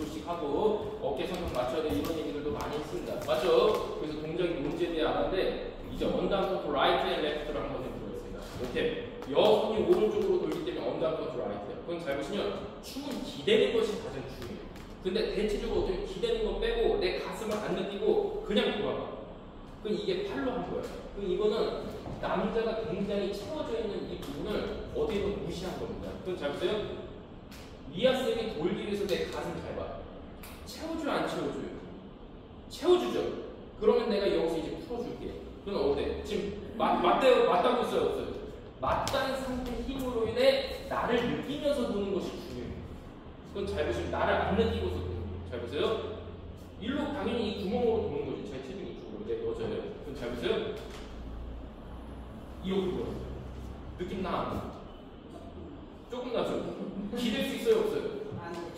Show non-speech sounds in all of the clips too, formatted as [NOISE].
2초씩 하고 어깨 성격 맞춰야 돼 이런 얘기들도 많이 했습니다. 맞죠? 그래서 동작이 뭔지에 대해 알았는데 이제 underarm turn to right and left를 한번 좀 보겠습니다. 이렇게 여손이 오른쪽으로 돌기 때문에 underarm turn to right예요. 그건 잘 보시면 춤은 기대는 것이 가장 중요해요. 근데 대체적으로 어떻게 기대는 거 빼고 내 가슴을 안 느끼고 그냥 돌아가. 그럼 이게 팔로 한 거예요. 그럼 이거는 남자가 굉장히 채워져 있는 이 부분을 어디에도 무시한 겁니다. 그럼 잘 보세요. 리아쌤이 돌기 위해서 내 가슴 잘 봐. 채워줘요, 안 채워줘요? 채워주죠. 그러면 내가 여기서 이제 풀어줄게. 그럼 어때? 지금 맞, 맞대, 맞다고 있어요, 없어요? 맞다는 상태 힘으로 인해 나를 느끼면서 도는 것이 중요해요. 그건 잘 보시면 나를 안 느끼고서 도는 거예요. 잘 보세요. 일로 당연히 이 구멍으로 도는 거지. 제 체중이 이쪽으로. 내 여자예요. 그럼 잘 보세요. 이렇게 돌았어요. 느낌 나? 조금 나죠? 기댈 수 있어요, 없어요?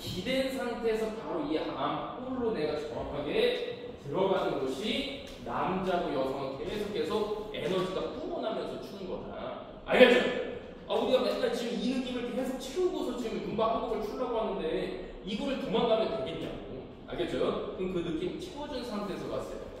기댄 상태에서 바로 이 암 홀로 내가 정확하게 들어가는 것이 남자고 여성은 계속 계속 에너지가 뿜어나면서 추는 거다. 알겠죠? 아, 우리가 맨날 지금 이 느낌을 계속 채우고서 지금 음악 한곡을 추려고 하는데 이거를 도망가면 되겠냐고. 알겠죠? 그럼 그 느낌 채워준 상태에서.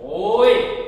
오이! 오이!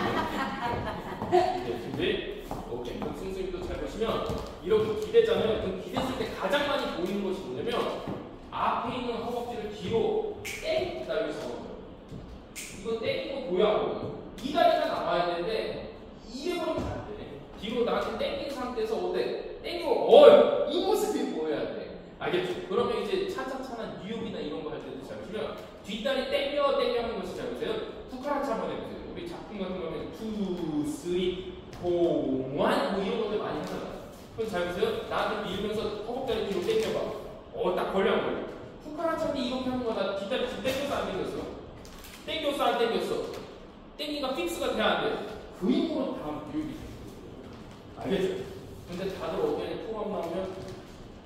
그럼 잘 보세요. 나한테 밀면서 허벅다리 뒤로 땡겨봐. 어, 딱 걸려 안 걸려? cucaracha인데 이렇게 하는 거나 뒷다리 지금 땡겼어 안 땡겼어? 땡겼어 안 땡겼어? 땡기가 fix가 돼야 안 돼. 그 힘으로 다음 뉴욕이 알겠죠? 근데 다들 어깨에 통합 나오면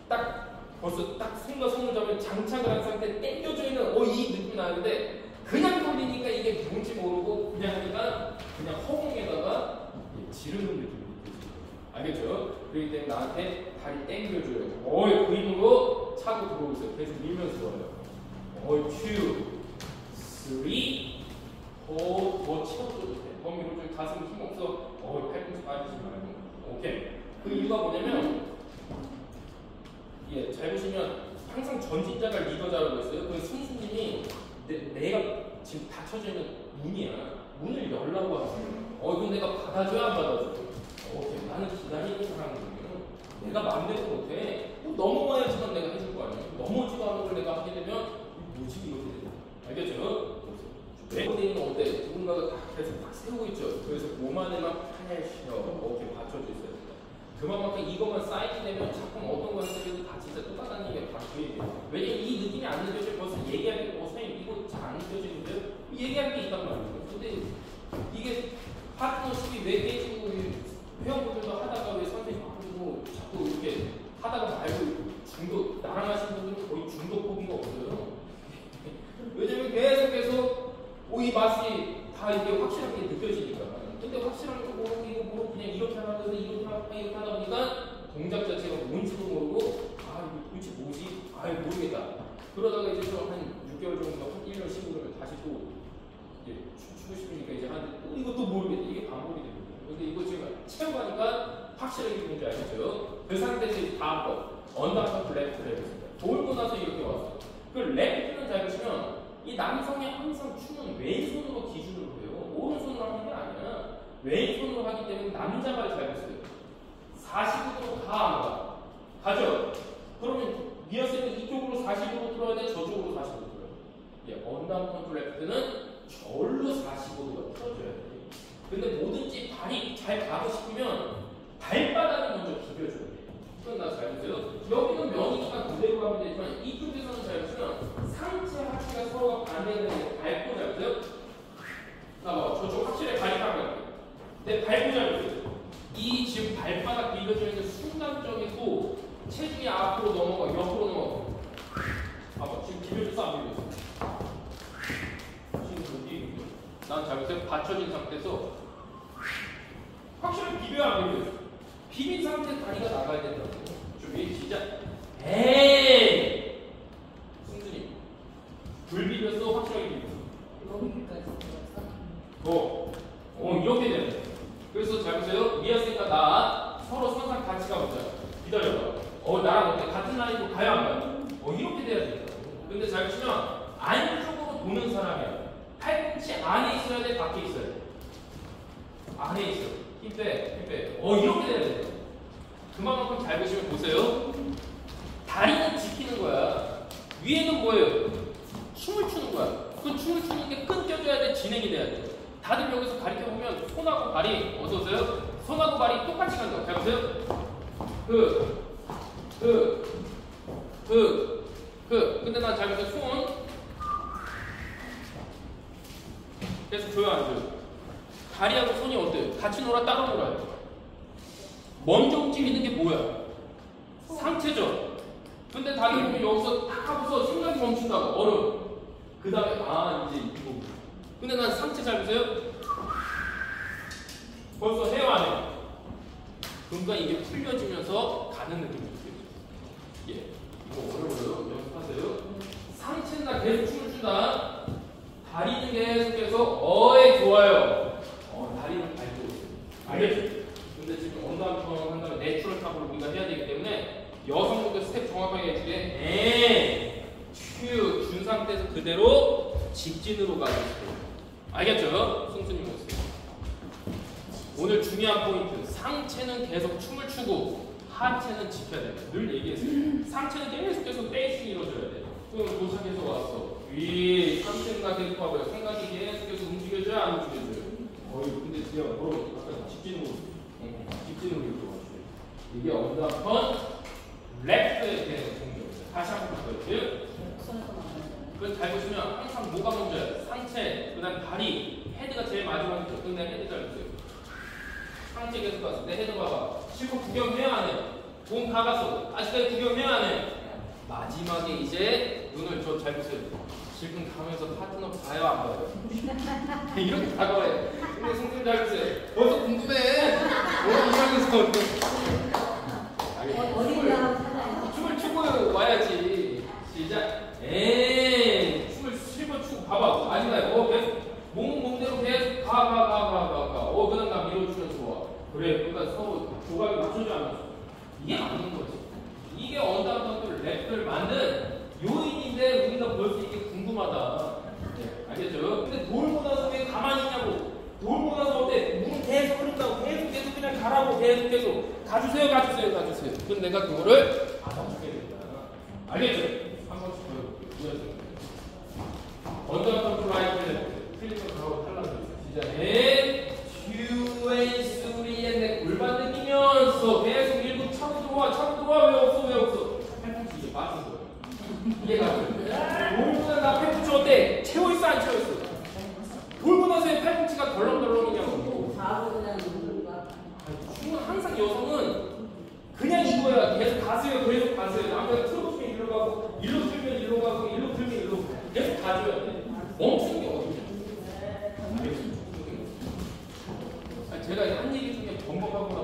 딱 벌써 딱 손과 손을 잡으면 장착을 한 상태 땡겨져 있는 어 이 느낌이 나는데 그냥 돌리니까 이게 뭔지 모르고 그냥 하니까 그냥 허공에다가 지르는 느낌이 느껴져요. 알겠죠? 그렇기 때문에 나한테 다리 땡겨줘요. 어이 그 힘으로 차고 들어오세요. 계속 밀면서 들어요. 어이 two, 더, 더 채워줘도 돼. 범위로 좀 가슴 힘 없어. 어이 팔꿈치 빠지지 말고. 오케이. 그 이유가 뭐냐면 예, 잘 보시면 항상 전진자가 리더자라고 했어요. 그 선수님이 내, 내가 지금 닫혀져 있는 문이야. 문을 열라고 하세요. 어, 이건 내가 받아줘야 안 받아줘. 오케이, 나는 기다리는 사람이거든요. 내가 마음대로 못해. 뭐 넘어와야지만 내가 해줄 거 아니에요. 넘어지도 않은 걸 내가 하게 되면 뭐지 이렇게 되는 알겠죠? 외국인은 어때? 누군가가 다 계속 딱 세우고 있죠. 그래서 몸 안에만 팔 쉬어. 어깨 받쳐져 있어요. 그만큼 이것만 사이즈 되면 작품 어떤 때도 다 진짜 똑같다는 얘기가 얘기예요. 왜냐면 이 느낌이 안 느껴지면 벌써 얘기하기, 어, 선생님 이거 잘 안 느껴지는데요? 얘기할 게 있단 말이에요. 근데 이게 파트너십이 왜 깨지고 회원분들도 하다가 왜 선생님 바꾸고 자꾸 이렇게 하다가 말고 중독, 나랑 하신 분들은 거의 중독 포기가 없어요. 왜냐면 계속 계속 오, 이 맛이 다 이게 확실하게 느껴지니까. 근데 확실한 거 모르고 이거 모르고 그냥 이렇게 하다 보니 이렇게 하다 이렇게 하다 보니까 동작 자체가 뭔지도 모르고 아 이거 도대체 뭐지? 아 모르겠다. 그러다가 이제 좀 한 6개월 정도 한 1년 쉬고 다시 또 이제 추고 싶으니까 이제 한 또 이것도 모르겠다. 이게 반복이 되거든요. 근데 이거 지금 채워가니까 확실하게 뭔지 알겠죠? 그 상태에서 이제 다음 거 언더커트 레프트를 해보겠습니다. 돌고 나서 이렇게 왔어. 그 left는 잘 보시면 이 남성이 항상 춤은 왼손으로 기준으로 해요. 오른손으로 하는 게 아니야. 왼손으로 하기 때문에 남자가 잘 보세요. 40도로 가, 안 가? 가죠? 그러면 미어쌤은 이쪽으로 40도로 틀어야 돼? 저쪽으로 40도로 틀어야 돼? 예, 언담 컨트롤 레프트는 절로 45도가 틀어줘야 돼. 근데 뭐든지 발이 잘 가고 싶으면 발바닥을 먼저 비벼줘야 돼. 그건 나잘 보세요. 여기는 면이니까 그대로 가면 되지만 이쪽에서는 잘 보시면 상체 하체가 서로가 반대되는 밟고 잘 보세요. 나봐 저쪽 확실히 발바닥 내 밟고 잘 보세요. 이 지금 발바닥 비벼져 있는 순간적이고 체중이 앞으로 넘어가 옆으로 넘어가. 봐봐 지금 비벼줘서 안 비벼줘. 지금 어디 난잘 보세요. 받쳐진 상태에서 확실히 비벼 비벼? 비빈 상태 다리가 나가야 된다고. 준비 시작. 에이. 승준이. 불 비볐어 확실하게 비볐어. 여기까지? 어. 어 이렇게 되는 거야. 그래서 잘 보세요. 미아쌤과 나 서로 선상 같이 가보자. 기다려봐. 어 나랑 어때? 같은 라인으로 가야 안 가요? 어 이렇게 돼야 된다. 근데 잘 보시면 안쪽으로 도는 사람이야. 팔꿈치 안에 있어야 돼? 밖에 있어야 돼? 안에 있어. 힘 빼, 힘 빼. 어 이렇게 돼야 돼. 그만큼 잘 보시면 보세요. 다리는 지키는 거야. 위에는 뭐예요? 춤을 추는 거야. 그 춤을 추는 게 끊겨줘야 돼, 진행이 돼야 돼. 다들 여기서 가르쳐 보면 손하고 발이 어서 오세요. 손하고 발이 똑같이 간다. 잘 보세요. 그, 그, 그, 그. 근데 난 잘 보세요. 손. 계속 안 줘요? 다리하고 손이 어때요? 같이 놀아, 따로 놀아요? 먼저 움직이는 게 뭐야? 상체죠. 근데 다리 보면 여기서 딱 하고서 생각이 멈춘다고 어려워. 그 다음에 아 이제 이거. 근데 난 상체 잘 보세요. 벌써 해요 안 해요? 그러니까 이게 풀려지면서 가는 느낌이 있어요. 예. 이거 어려워요. 연습하세요. 상체는 나 계속 춤을 추다. 다리는 계속해서 어에 좋아요. 어 다리는 밟고 있어요. 알겠죠? 근데 지금 underarm turn 한다면 natural top으로 우리가 해야 되기 때문에 여성분들 스텝 정확하게 해주게 에, 큐, 준 상태에서 그대로 가고 있어요. 알겠죠? 승수님 모습. 오늘 중요한 포인트. 상체는 계속 춤을 추고 하체는 지켜야 된다. 늘 얘기했어요. 상체는 계속해서 dancing 이루어져야 돼. 그럼 도착해서 왔어. 위, 상체는 계속 봐봐요. 생각이 계속해서 움직여줘야 안 움직여줘요. 어이, 근데 진짜 뭐로 아까 직진으로 어, 직진으로 이렇게 왔어요. 이게 underarm turn left에 대한 공격이에요. 다시 한번 볼게요. 그래서 잘 보시면 항상 뭐가 먼저야? 상체, 그 다음 다리, head가 제일 마지막이죠. 근데 head 잘 보세요. 상체 계속 봤어. 내 head 봐봐. 실컷 구경해야 안 해? 돈 가봤어. 아직까지 구경해야 안 해? 마지막에 이제 눈을 저잘 보세요. 지금 가면서 파트너 봐요 안 봐요? [LAUGHS] 이렇게 다가와요. 근데 승진 잘 보세요. 벌써 궁금해. 어, 이러면서 어, 어딘가 찾아야 춤을 추고 와야지. 시작. 에이, 춤을 실컷 추고 봐봐. 아니가요. 어, 계속 몸 몸대로 계속 가, 가, 가, 가, 가, 가. 어, 그다음 나 밀어주면 좋아. 그래. 그러니까 서로 조각이 맞춰져 안 이게 맞는 거지. 이게 랩을 만든 요인인데 우리가 벌써 이게 궁금하다. 네, 알겠죠? 근데 돌고 나서 왜 가만히 있냐고. 돌고 나서 어때? 물 계속 흐른다고 계속 계속 그냥 가라고 계속 계속 가주세요 가주세요 가주세요. 그럼 내가 그거를 받아주게 된다. 알겠죠? 한 번씩 보여볼게요. 언더턴 플라이트 필리핀 가고 탈락했어요. 시작. 네. 큐앤3앤 골반 느끼면서 계속 일부 차고 들어와 차고 들어와 왜 없어 왜 없어 팔꿈치 이제 빠진 거야. 이해가 돼? 돌고 나 팔꿈치 어때? 채워 있어 안 채워 있어? 돌고 나서 왜 팔꿈치가 덜렁덜렁이냐고. 바로 그냥 누군가 아니, 항상 여성은 그냥 이거야. 계속 가세요. 계속 가세요. 남자가 틀어주면 일로 가고, 일로 틀면 일로 가고, 일로 틀면 일로 가고. 계속 가줘야 돼. 멈추는 게 어디냐. 아니, 제가 한 얘기 중에 번복하거나